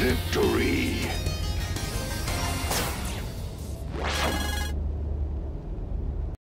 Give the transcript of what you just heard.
Victory!